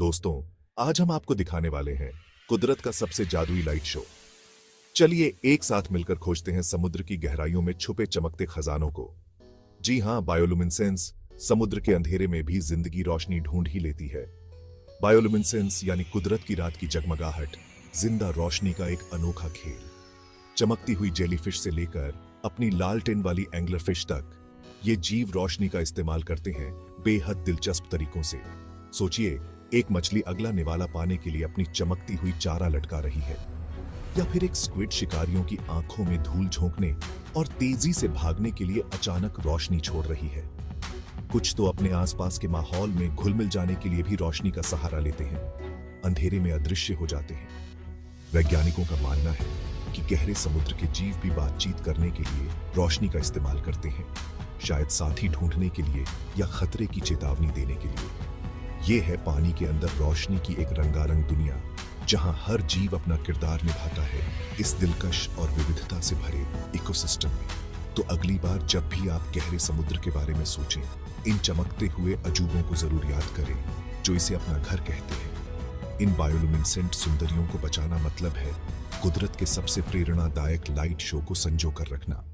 दोस्तों, आज हम आपको दिखाने वाले हैं कुदरत का सबसे जादुई लाइट शो। चलिए एक साथ मिलकर खोजते हैं समुद्र की गहराइयों में छुपे चमकते खजानों को। जी हाँ बायोलुमिनेंस समुद्र के अंधेरे में भी ज़िंदगी रोशनी ढूंढ ही लेती है। बायोलुमिनेंस यानी कुदरत की रात की जगमगाहट, ज़िंदा रोशनी का एक अनोखा खेल। चमकती हुई जेलीफिश से लेकर अपनी लाल लालटेन वाली एंगलर फ़िश तक, ये जीव रोशनी का इस्तेमाल करते हैं बेहद दिलचस्प तरीकों से। सोचिए एक मछली अगला निवाला पाने के लिए अपनी चमकती हुई चारा लटका रही है, या फिर एक स्क्विड शिकारियों की आँखों में धूल झोंकने और तेज़ी से भागने के लिए अचानक रोशनी छोड़ रही है। कुछ तो अपने आसपास के माहौल में घुल मिल जाने के लिए भी रोशनी का सहारा लेते हैं, अंधेरे में अदृश्य हो जाते हैं। वैज्ञानिकों का मानना है कि गहरे समुद्र के जीव भी बातचीत करने के लिए रोशनी का इस्तेमाल करते हैं, शायद साथी ढूँढने के लिए या खतरे की चेतावनी देने के लिए। ये है पानी के अंदर रोशनी की एक रंगारंग दुनिया, जहाँ हर जीव अपना किरदार निभाता है, इस दिलकश और विविधता से भरे इकोसिस्टम में। तो अगली बार जब भी आप गहरे समुद्र के बारे में सोचें, इन चमकते हुए अजूबों को ज़रूर याद करें, जो इसे अपना घर कहते हैं। इन बायोलुमिनेसेंट सुंदरियों को बचाना मतलब है, कुदरत के सबसे प्रेरणादायक लाइट शो को संजो कर रखना।